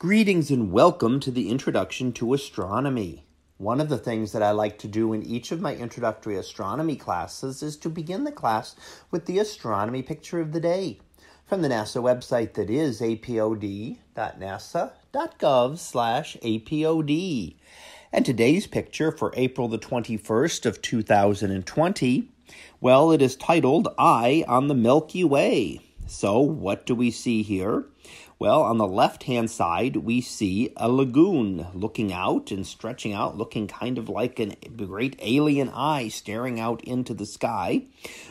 Greetings and welcome to the Introduction to Astronomy. One of the things that I like to do in each of my introductory astronomy classes is to begin the class with the astronomy picture of the day from the NASA website that is apod.nasa.gov/apod. And today's picture for April the 21st of 2020, well, it is titled Eye on the Milky Way. So, what do we see here? Well, on the left hand side, we see a lagoon looking out and stretching out, looking kind of like a great alien eye staring out into the sky.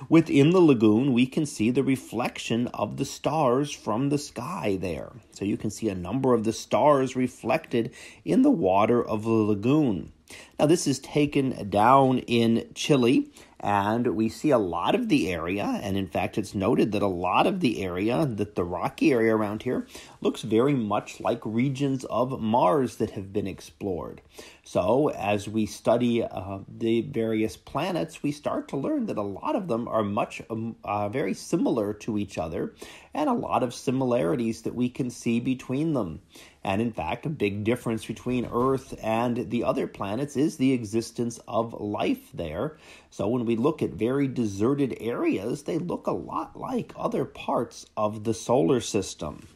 Within the lagoon, we can see the reflection of the stars from the sky there. So you can see a number of the stars reflected in the water of the lagoon. Now, this is taken down in Chile and we see a lot of the area, and in fact, it's noted that a lot of the area, that the rocky area around here, looks very much like regions of Mars that have been explored. So, as we study uh, the various planets, we start to learn that a lot of them are much um, uh, very similar to each other, and a lot of similarities that we can see between them. And in fact, a big difference between Earth and the other planets is the existence of life there. So when we look at very deserted areas, they look a lot like other parts of the solar system.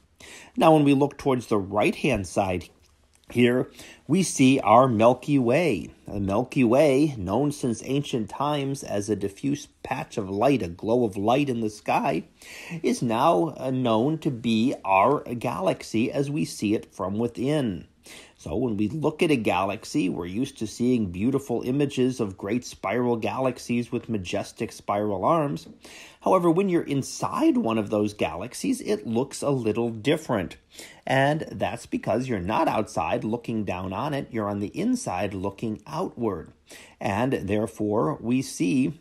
Now, when we look towards the right hand side here we see our Milky Way. The Milky Way, known since ancient times as a diffuse patch of light, a glow of light in the sky, is now uh, known to be our galaxy as we see it from within. So, when we look at a galaxy, we're used to seeing beautiful images of great spiral galaxies with majestic spiral arms. However, when you're inside one of those galaxies, it looks a little different. And that's because you're not outside looking down on it, you're on the inside looking outward. And therefore, we see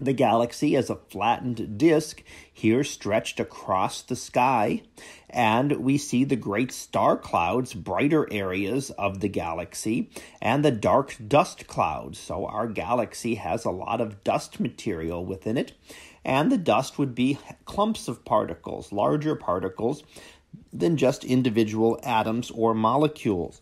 the galaxy as a flattened disk here stretched across the sky, and we see the great star clouds, brighter areas of the galaxy, and the dark dust clouds. So, our galaxy has a lot of dust material within it, and the dust would be clumps of particles, larger particles than just individual atoms or molecules.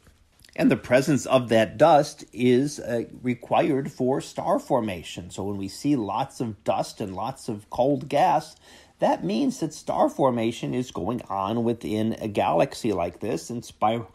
And the presence of that dust is uh, required for star formation. So when we see lots of dust and lots of cold gas, that means that star formation is going on within a galaxy like this, and spiral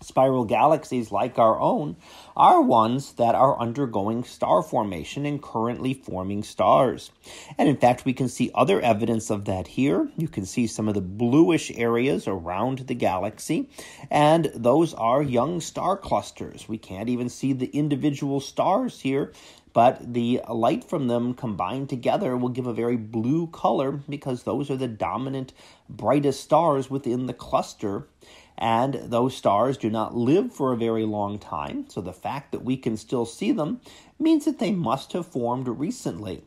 spiral galaxies like our own are ones that are undergoing star formation and currently forming stars. And in fact, we can see other evidence of that here. You can see some of the bluish areas around the galaxy, and those are young star clusters. We can't even see the individual stars here. But the light from them combined together will give a very blue color because those are the dominant, brightest stars within the cluster and those stars do not live for a very long time, so the fact that we can still see them means that they must have formed recently.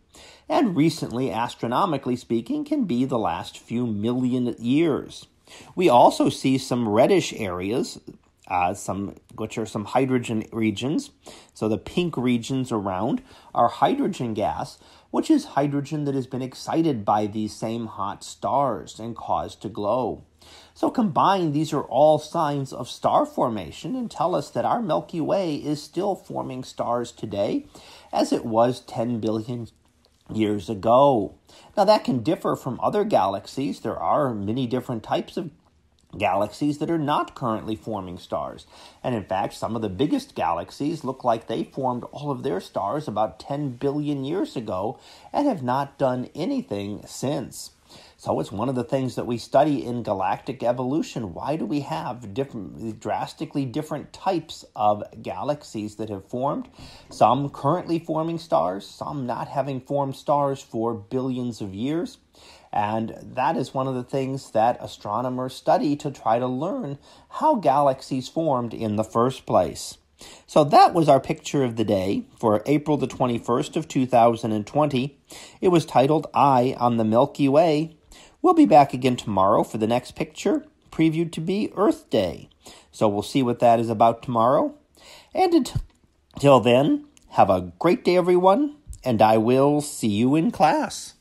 And recently, astronomically speaking, can be the last few million years. We also see some reddish areas, uh, some which are some hydrogen regions. So the pink regions around are hydrogen gas, which is hydrogen that has been excited by these same hot stars and caused to glow. So, combined, these are all signs of star formation and tell us that our Milky Way is still forming stars today as it was 10 billion years ago. Now, that can differ from other galaxies. There are many different types of galaxies that are not currently forming stars. And in fact, some of the biggest galaxies look like they formed all of their stars about 10 billion years ago and have not done anything since. So it's one of the things that we study in galactic evolution. Why do we have different, drastically different types of galaxies that have formed? Some currently forming stars, some not having formed stars for billions of years. And that is one of the things that astronomers study to try to learn how galaxies formed in the first place. So that was our picture of the day for April the 21st of 2020. It was titled Eye on the Milky Way We'll be back again tomorrow for the next picture, previewed to be Earth Day. So we'll see what that is about tomorrow. And until then, have a great day, everyone, and I will see you in class.